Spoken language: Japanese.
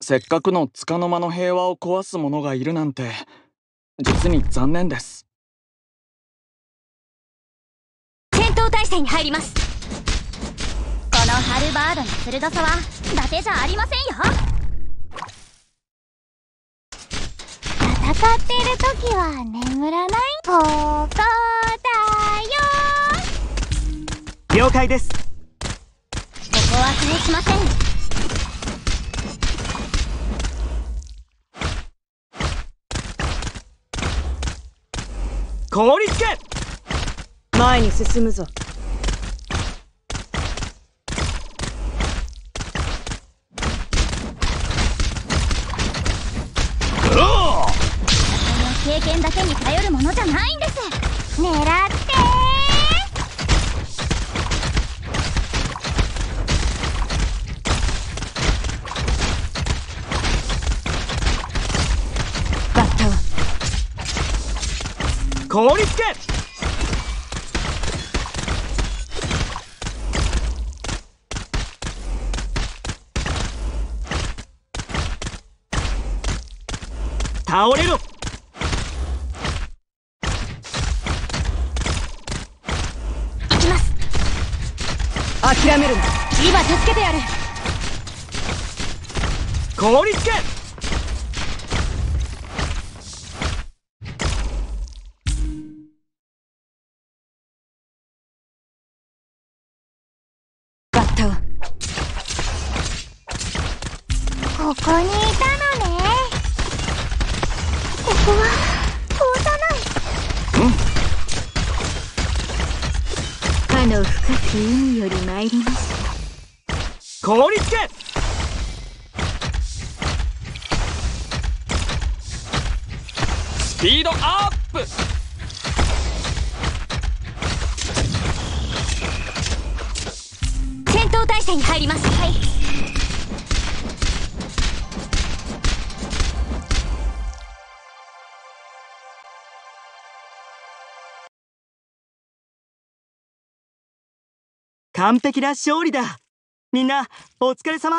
せっかくの束の間の平和を壊す者がいるなんて実に残念です。戦闘態勢に入ります。このハルバードの鋭さは伊達じゃありませんよ。戦っている時は眠らないここだよ。了解です。ここは通しません凍りつけ！前に進むぞ。経験だけに頼るものじゃないんです。狙って凍りつけ！倒れろ！行きます。諦めるな。今助けてやる。凍りつけここにい。たのねここは通さない。かの深き海より参りました凍りつけスピードアップ戦闘態勢に入りますはい。完璧な勝利だ。みんなお疲れ様。